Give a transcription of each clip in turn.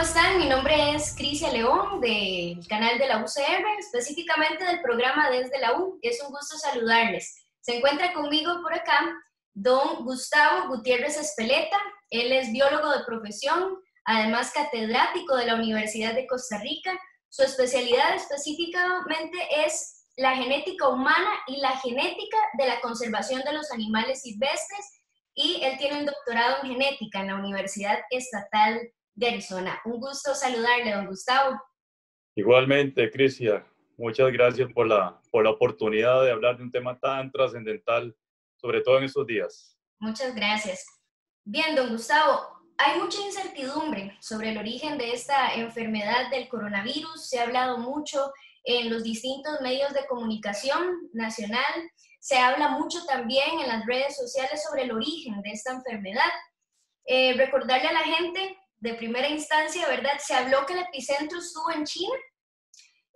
¿cómo están? Mi nombre es Crisia León del canal de la UCR, específicamente del programa Desde la U. Es un gusto saludarles. Se encuentra conmigo por acá don Gustavo Gutiérrez Espeleta. Él es biólogo de profesión, además catedrático de la Universidad de Costa Rica. Su especialidad específicamente es la genética humana y la genética de la conservación de los animales silvestres y él tiene un doctorado en genética en la Universidad Estatal de Arizona. Un gusto saludarle, don Gustavo. Igualmente, Crisia, muchas gracias por la, por la oportunidad de hablar de un tema tan trascendental, sobre todo en estos días. Muchas gracias. Bien, don Gustavo, hay mucha incertidumbre sobre el origen de esta enfermedad del coronavirus. Se ha hablado mucho en los distintos medios de comunicación nacional. Se habla mucho también en las redes sociales sobre el origen de esta enfermedad. Eh, recordarle a la gente de primera instancia, ¿verdad? Se habló que el epicentro estuvo en China,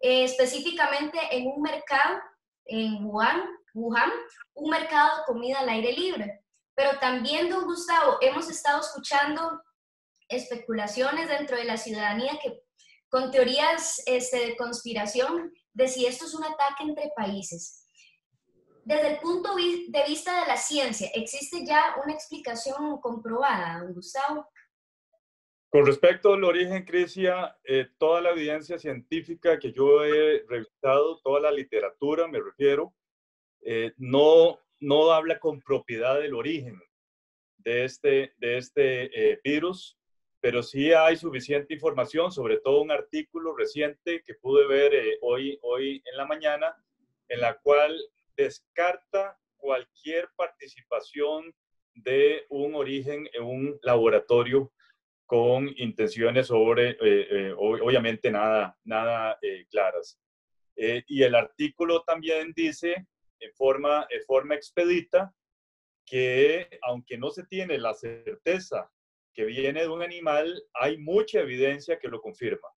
eh, específicamente en un mercado en Wuhan, Wuhan, un mercado de comida al aire libre. Pero también, don Gustavo, hemos estado escuchando especulaciones dentro de la ciudadanía que con teorías este, de conspiración de si esto es un ataque entre países. Desde el punto de vista de la ciencia, ¿existe ya una explicación comprobada, don Gustavo? Con respecto al origen, Crisia, eh, toda la evidencia científica que yo he revisado, toda la literatura, me refiero, eh, no, no habla con propiedad del origen de este, de este eh, virus pero sí hay suficiente información, sobre todo un artículo reciente que pude ver hoy, hoy en la mañana, en la cual descarta cualquier participación de un origen en un laboratorio con intenciones sobre, eh, eh, obviamente, nada, nada claras. y el artículo también dice, en forma, en forma expedita, que aunque no se tiene la certeza que viene de un animal, hay mucha evidencia que lo confirma.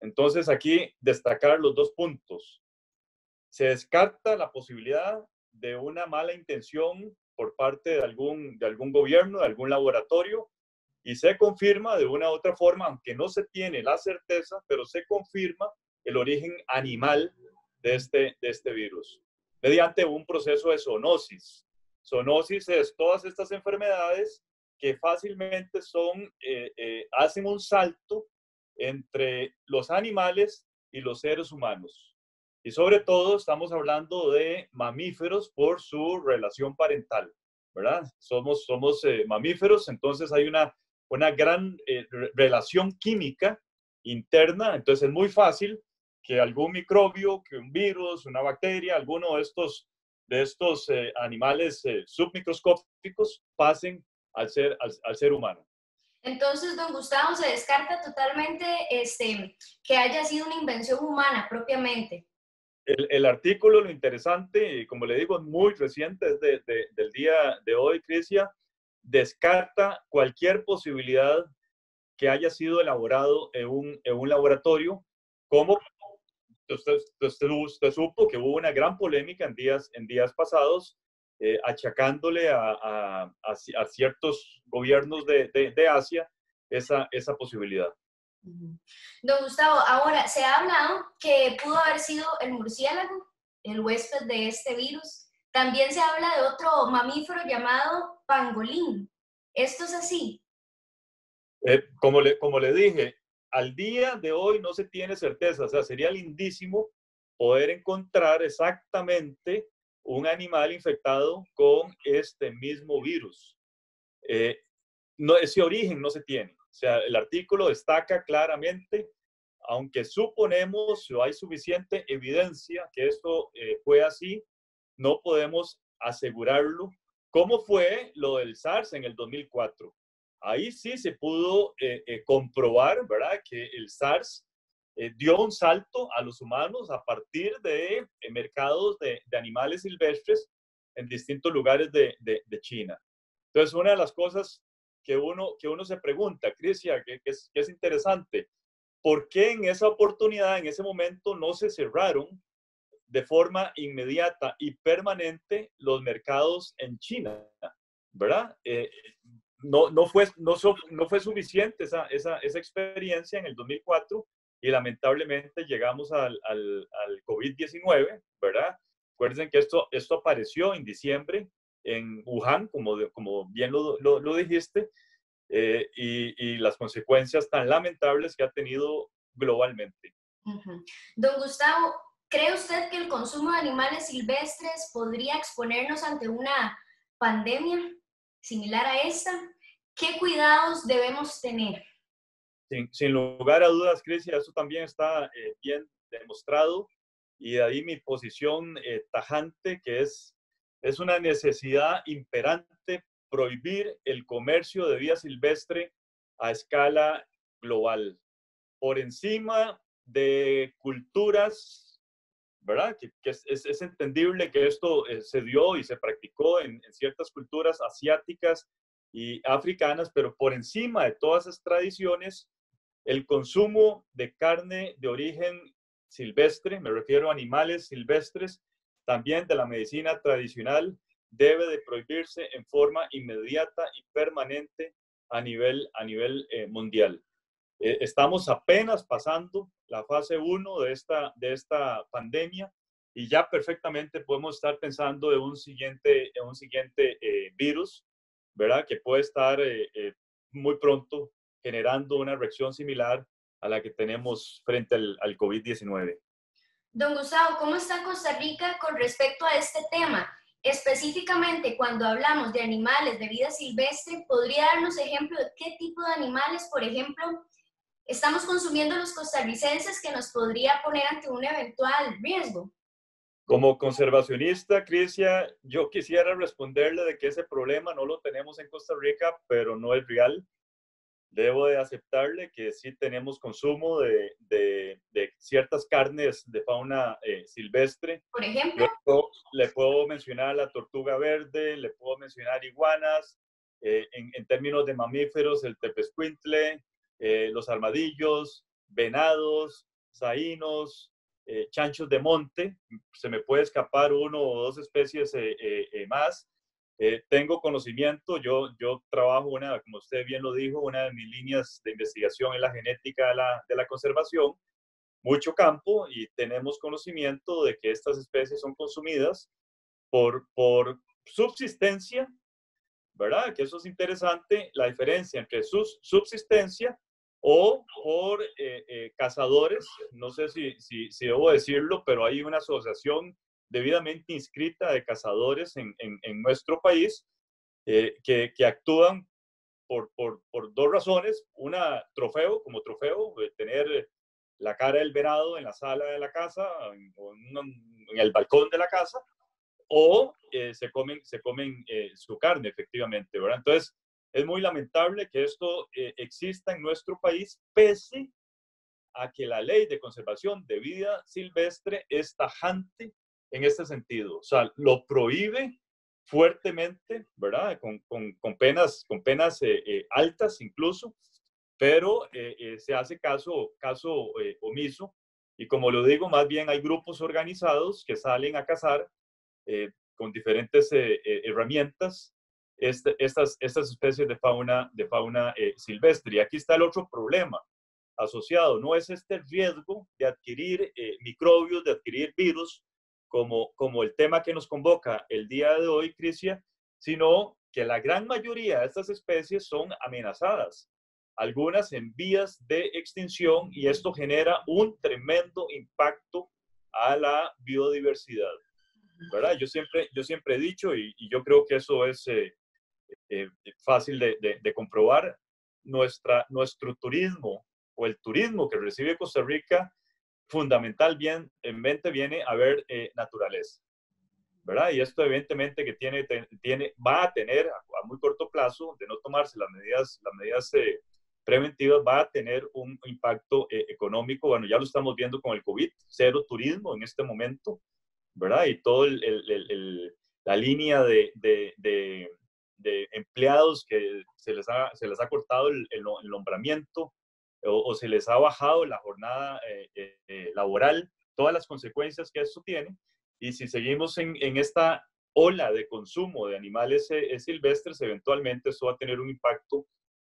Entonces aquí destacar los dos puntos. Se descarta la posibilidad de una mala intención por parte de algún, de algún gobierno, de algún laboratorio, y se confirma de una u otra forma, aunque no se tiene la certeza, pero se confirma el origen animal de este, de este virus, mediante un proceso de zoonosis. Zoonosis es todas estas enfermedades que fácilmente son, eh, eh, hacen un salto entre los animales y los seres humanos. Y sobre todo estamos hablando de mamíferos por su relación parental, ¿verdad? Somos, somos eh, mamíferos, entonces hay una, una gran relación química interna, entonces es muy fácil que algún microbio, que un virus, una bacteria, alguno de estos, de estos animales submicroscópicos pasen al ser, al, ser humano. Entonces, don Gustavo, se descarta totalmente este, que haya sido una invención humana propiamente. El, el artículo, lo interesante, como le digo, es muy reciente, es de, del día de hoy, Crisia, descarta cualquier posibilidad que haya sido elaborado en un, en un laboratorio, como usted, usted, supo que hubo una gran polémica en días, en días pasados eh, achacándole a, ciertos gobiernos de, Asia esa, esa posibilidad. Don Gustavo, ahora se ha hablado que pudo haber sido el murciélago, el huésped de este virus. También se habla de otro mamífero llamado pangolín. ¿Esto es así? Eh, como, le, como le dije, al día de hoy no se tiene certeza. O sea, sería lindísimo poder encontrar exactamente un animal infectado con este mismo virus. Eh, no, ese origen no se tiene. O sea, el artículo destaca claramente, aunque suponemos o hay suficiente evidencia que esto eh, fue así, no podemos asegurarlo. ¿Cómo fue lo del SARS en el 2004? Ahí sí se pudo eh, comprobar, ¿verdad?, que el SARS eh, dio un salto a los humanos a partir de eh, mercados de, animales silvestres en distintos lugares de, China. Entonces, una de las cosas que uno, que uno se pregunta, Crisia, que, es, que es interesante, ¿por qué en esa oportunidad, en ese momento, no se cerraron de forma inmediata y permanente los mercados en China? ¿Verdad? Eh, no, no, fue, no, fue suficiente esa, esa, esa, experiencia en el 2004 y lamentablemente llegamos al, al, al COVID-19, ¿verdad? Recuerden que esto, esto apareció en diciembre en Wuhan, como, como bien lo, lo, lo dijiste, eh, y, y, las consecuencias tan lamentables que ha tenido globalmente. Don Gustavo, ¿cree usted que el consumo de animales silvestres podría exponernos ante una pandemia similar a esta? ¿Qué cuidados debemos tener? Sin, sin lugar a dudas, Crisia, eso también está eh, bien demostrado y de ahí mi posición eh, tajante, que es, es una necesidad imperante prohibir el comercio de vida silvestre a escala global, por encima de culturas, ¿verdad? Que, es, es, entendible que esto eh, se dio y se practicó en, en, ciertas culturas asiáticas y africanas, pero por encima de todas esas tradiciones, el consumo de carne de origen silvestre, me refiero a animales silvestres, también de la medicina tradicional, debe de prohibirse en forma inmediata y permanente a nivel, a nivel eh, mundial. Eh, estamos apenas pasando la fase 1 de esta, de esta pandemia y ya perfectamente podemos estar pensando en un siguiente, en un siguiente eh, virus, ¿verdad? Que puede estar muy pronto generando una reacción similar a la que tenemos frente al, al COVID-19. Don Gustavo, ¿cómo está Costa Rica con respecto a este tema? Específicamente, cuando hablamos de animales de vida silvestre, ¿podría darnos ejemplo de qué tipo de animales, por ejemplo, estamos consumiendo los costarricenses que nos podría poner ante un eventual riesgo? Como conservacionista, Crisia, yo quisiera responderle de que ese problema no lo tenemos en Costa Rica, pero no es real debo de aceptarle que sí tenemos consumo de, de, ciertas carnes de fauna eh, silvestre. Por ejemplo. Le puedo, mencionar la tortuga verde, le puedo mencionar iguanas, eh, en, en, términos de mamíferos, el tepescuintle, eh, los armadillos, venados, saínos, chanchos de monte. Se me puede escapar uno o dos especies más eh, tengo conocimiento, yo, yo trabajo una, como usted bien lo dijo, una de mis líneas de investigación es la genética de la, de la conservación, mucho campo y tenemos conocimiento de que estas especies son consumidas por, por subsistencia, ¿verdad? Que eso es interesante, la diferencia entre su subsistencia o por eh, eh, cazadores, no sé si, si, si, debo decirlo, pero hay una asociación debidamente inscrita de cazadores en, en, nuestro país eh, que, que, actúan por, por, por, dos razones. Una, trofeo, como trofeo, tener la cara del venado en la sala de la casa en, en el balcón de la casa, o eh, se comen, se comen su carne, efectivamente, ¿verdad? Entonces, es muy lamentable que esto exista en nuestro país, pese a que la ley de conservación de vida silvestre es tajante en este sentido. O sea, lo prohíbe fuertemente, ¿verdad? Con, con, con penas, con penas eh, eh, altas incluso, pero eh, se hace caso, caso omiso. Y como lo digo, más bien hay grupos organizados que salen a cazar con diferentes herramientas este, estas, estas especies de fauna, de fauna silvestre. Y aquí está el otro problema asociado. No es este riesgo de adquirir microbios, de adquirir virus, como, como el tema que nos convoca el día de hoy, Crisia, sino que la gran mayoría de estas especies son amenazadas, algunas en vías de extinción y esto genera un tremendo impacto a la biodiversidad. ¿verdad? Yo siempre, yo siempre he dicho, y, yo creo que eso es eh, eh, fácil de, de, comprobar, nuestra, nuestro turismo o el turismo que recibe Costa Rica fundamental bien, en mente viene a ver eh, naturaleza, ¿verdad? Y esto evidentemente que tiene, tiene, va a tener a, muy corto plazo, de no tomarse las medidas, las medidas eh, preventivas, va a tener un impacto eh, económico. Bueno, ya lo estamos viendo con el COVID, cero turismo en este momento, ¿verdad? Y todo el, el, la línea de, de, de, de, empleados que se les ha, se les ha cortado el, nombramiento, o, se les ha bajado la jornada eh, eh, eh, laboral, todas las consecuencias que esto tiene. Y si seguimos en, esta ola de consumo de animales eh, silvestres, eventualmente eso va a tener un impacto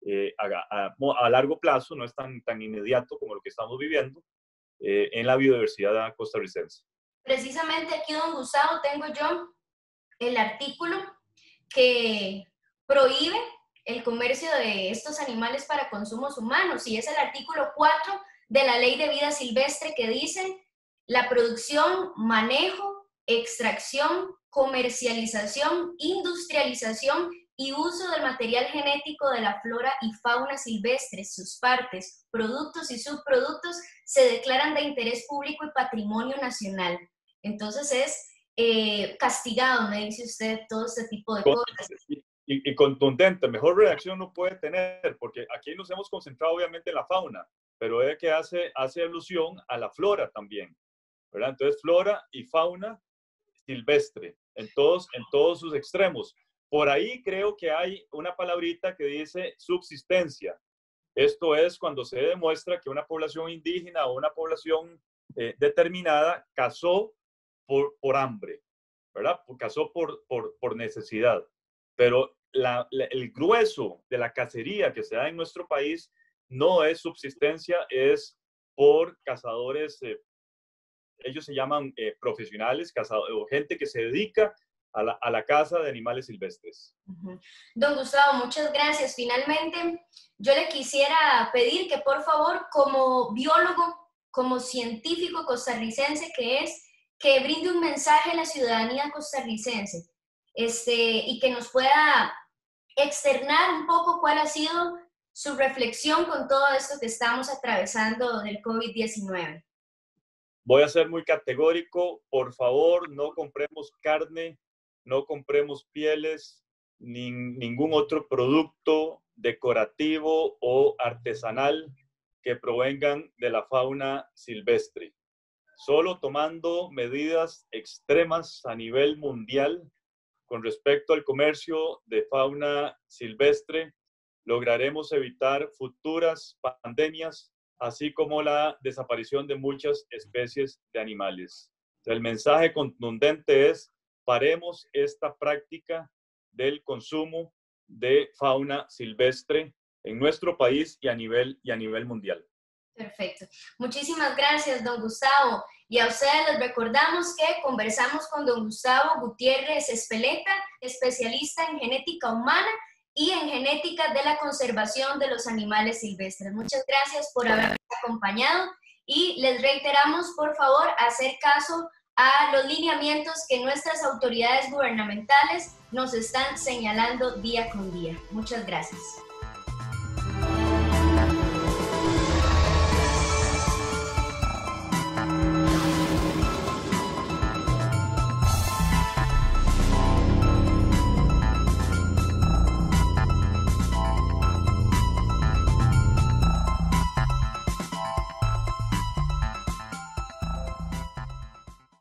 eh, a, largo plazo, no es tan, tan inmediato como lo que estamos viviendo, eh, en la biodiversidad costarricense. Precisamente aquí, don Gustavo, tengo yo el artículo que prohíbe el comercio de estos animales para consumos humanos y es el artículo 4 de la Ley de Vida Silvestre que dice la producción, manejo, extracción, comercialización, industrialización y uso del material genético de la flora y fauna silvestre, sus partes, productos y subproductos se declaran de interés público y patrimonio nacional. Entonces es eh, castigado, me dice usted, todo este tipo de cosas. Y, contundente, mejor reacción no puede tener, porque aquí nos hemos concentrado obviamente en la fauna, pero es que hace, hace alusión a la flora también, ¿verdad? Entonces, flora y fauna silvestre, en todos, en todos sus extremos. Por ahí creo que hay una palabrita que dice subsistencia. Esto es cuando se demuestra que una población indígena o una población eh, determinada cazó por, por hambre, ¿verdad? Cazó por, por, por necesidad. Pero el grueso de la cacería que se da en nuestro país no es subsistencia, es por cazadores, eh, ellos se llaman eh, profesionales, cazadores, o gente que se dedica a la, a caza de animales silvestres. Don Gustavo, muchas gracias. Finalmente, yo le quisiera pedir que por favor, como biólogo, como científico costarricense que es, que brinde un mensaje a la ciudadanía costarricense este, y que nos pueda externar un poco cuál ha sido su reflexión con todo esto que estamos atravesando del COVID-19. Voy a ser muy categórico, por favor, no compremos carne no compremos pieles ni ningún otro producto decorativo o artesanal que provengan de la fauna silvestre. Solo tomando medidas extremas a nivel mundial con respecto al comercio de fauna silvestre, lograremos evitar futuras pandemias, así como la desaparición de muchas especies de animales. El mensaje contundente es paremos esta práctica del consumo de fauna silvestre en nuestro país y a nivel, y a nivel mundial. Perfecto. Muchísimas gracias, don Gustavo. Y a ustedes les recordamos que conversamos con don Gustavo Gutiérrez Espeleta, especialista en genética humana y en genética de la conservación de los animales silvestres. Muchas gracias por habernos acompañado y les reiteramos, por favor, hacer caso a los lineamientos que nuestras autoridades gubernamentales nos están señalando día con día. Muchas gracias.